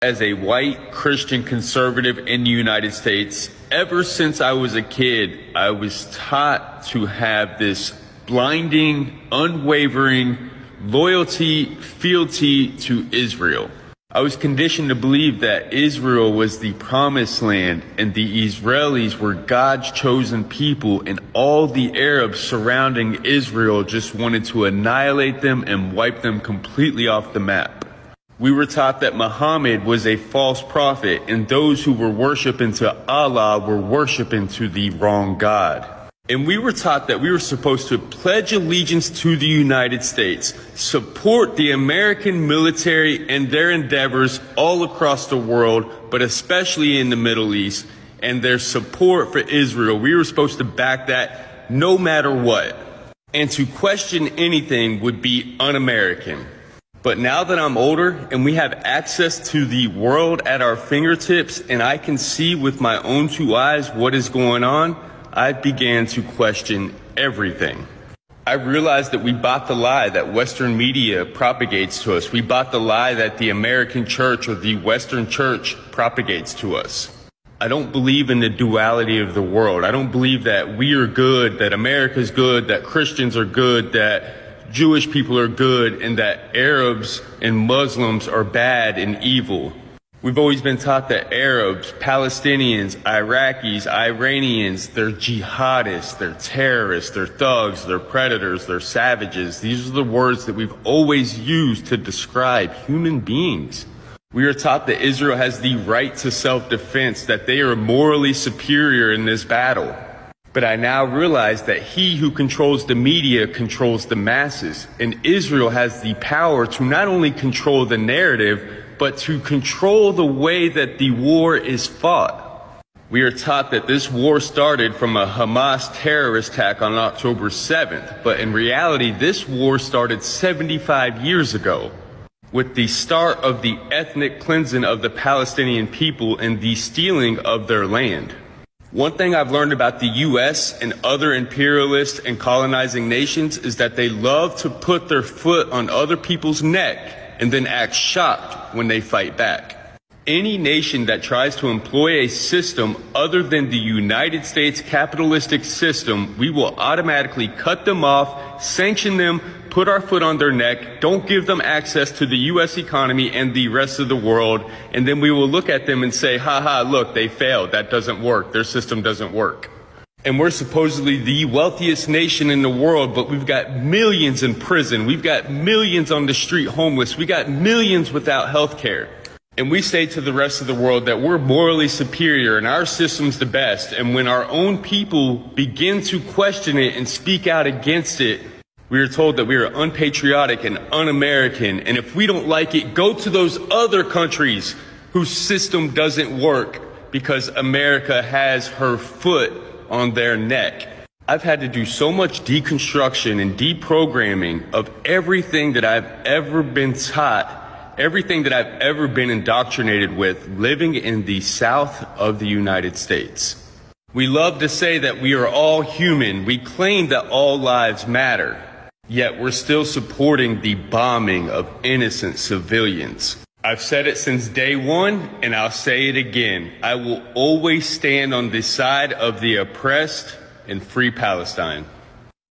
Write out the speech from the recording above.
As a white Christian conservative in the United States, ever since I was a kid, I was taught to have this blinding, unwavering loyalty, fealty to Israel. I was conditioned to believe that Israel was the promised land and the Israelis were God's chosen people and all the Arabs surrounding Israel just wanted to annihilate them and wipe them completely off the map. We were taught that Muhammad was a false prophet and those who were worshiping to Allah were worshiping to the wrong God. And we were taught that we were supposed to pledge allegiance to the United States, support the American military and their endeavors all across the world, but especially in the Middle East, and their support for Israel. We were supposed to back that no matter what. And to question anything would be un-American. But now that I'm older and we have access to the world at our fingertips and I can see with my own two eyes what is going on, I began to question everything. I realized that we bought the lie that Western media propagates to us. We bought the lie that the American church or the Western church propagates to us. I don't believe in the duality of the world. I don't believe that we are good, that America's good, that Christians are good, that Jewish people are good and that Arabs and Muslims are bad and evil. We've always been taught that Arabs, Palestinians, Iraqis, Iranians, they're jihadists, they're terrorists, they're thugs, they're predators, they're savages. These are the words that we've always used to describe human beings. We are taught that Israel has the right to self-defense, that they are morally superior in this battle. But I now realize that he who controls the media controls the masses. And Israel has the power to not only control the narrative, but to control the way that the war is fought. We are taught that this war started from a Hamas terrorist attack on October 7th, but in reality, this war started 75 years ago with the start of the ethnic cleansing of the Palestinian people and the stealing of their land. One thing I've learned about the U.S. and other imperialist and colonizing nations is that they love to put their foot on other people's neck and then act shocked when they fight back. Any nation that tries to employ a system other than the United States capitalistic system, we will automatically cut them off, sanction them, put our foot on their neck, don't give them access to the U.S. economy and the rest of the world, and then we will look at them and say, ha ha, look, they failed. That doesn't work. Their system doesn't work. And we're supposedly the wealthiest nation in the world, but we've got millions in prison. We've got millions on the street homeless. We got millions without health care. And we say to the rest of the world that we're morally superior and our system's the best. And when our own people begin to question it and speak out against it, we are told that we are unpatriotic and un-American, and if we don't like it, go to those other countries whose system doesn't work because America has her foot on their neck. I've had to do so much deconstruction and deprogramming of everything that I've ever been taught, everything that I've ever been indoctrinated with living in the South of the United States. We love to say that we are all human. We claim that all lives matter. Yet we're still supporting the bombing of innocent civilians. I've said it since day one, and I'll say it again. I will always stand on the side of the oppressed and free Palestine.